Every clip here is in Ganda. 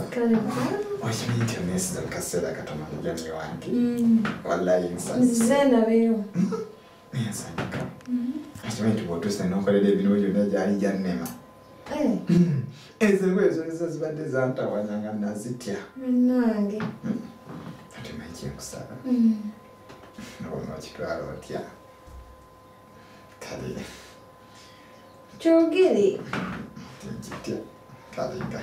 okimanyi nti onesiza mu kaseera katono mujami wange wallayi nsanyuka nzize ndabeyo nsanyuka okimanyi nti bwotuuse nokolera ebintu byonna gyali gyannema ezo engoye zonizo zibadde zantawanya nga nazitya nange ate manyi kyenkusaba Mm. ono okitwala otya kale kyogere tinkitya kale nga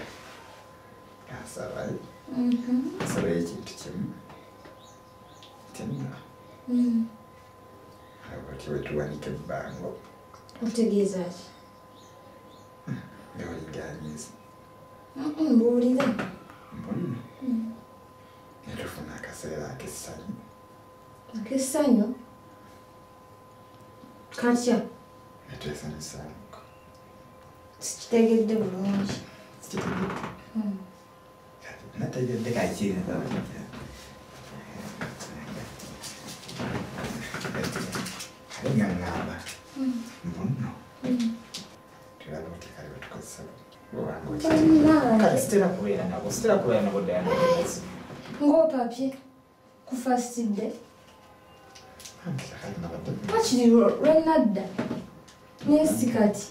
kasabayo Mhm. nsabayo ekintu kimu. Tenna Mm. oti wetuwanika ebbango otegeeza ki? Nga olinganyiza Mm, mbuulire. Mbonna Mm. netufuna akaseera akessanyu. Akessanyu? Katya? Netwesanyusaako sikitegedde bulungi sitera kubeera nabo sitera kubeera nabo dayanaasi ng'opapye ku fasitidde wakiri lwenadda nesikati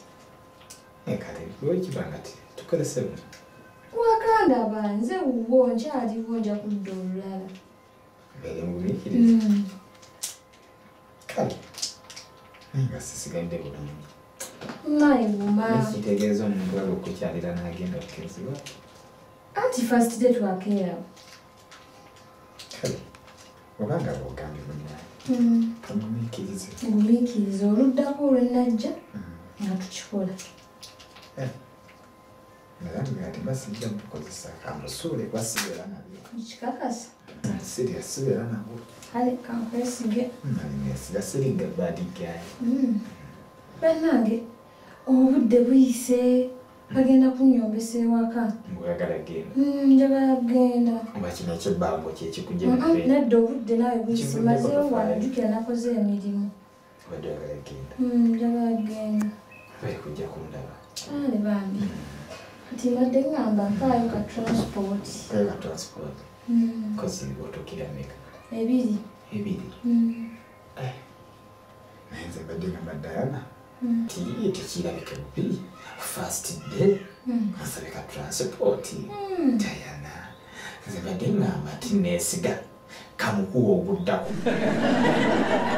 kale lwekibanga ti tukolese buno wakandaba nze wuwo nkyaliwo nja kudda olulala mbeere mubumiikiriza Mm. kale. Naye nga sisigadde bulungi. Ekitegeeza omuntu wali okukyalira n'agenda okukezibwa anti fasitidde twakeerawo kale. Obanga bwogambye munnaye. Kamumiikirize. Gumiikiriza oluddako olwenajja nga tukikola. Era nga tebasijja mukozesa kamusuule basibeera nabyo. Kikakasa. Sirya sibeera kale kankwesige nesiga siringa badigayi Mm. bannange obudde buyise. Bagenda kunyombesa ewaka. Mbwagala genda. Njagala kugenda oba kino ekyebbango kyekikujja Mm, mm, mube nedda obudde naawe buyise. Mazeewo jjukira nakoze emirimu. Obadde oyagala genda. Mm, njagala kugenda bali kujja kundaba. Ale bambi timadde ngamba mpaayo ka transport. Mpaayo ka transport. Kozi otuukira meka. Ebiri ebiri naye nze badde ngamba dayana ti tekirabike bubi fast day. Nsabika transport. Dayana nze badde ngamba ti neesiga kamukuwa obuddako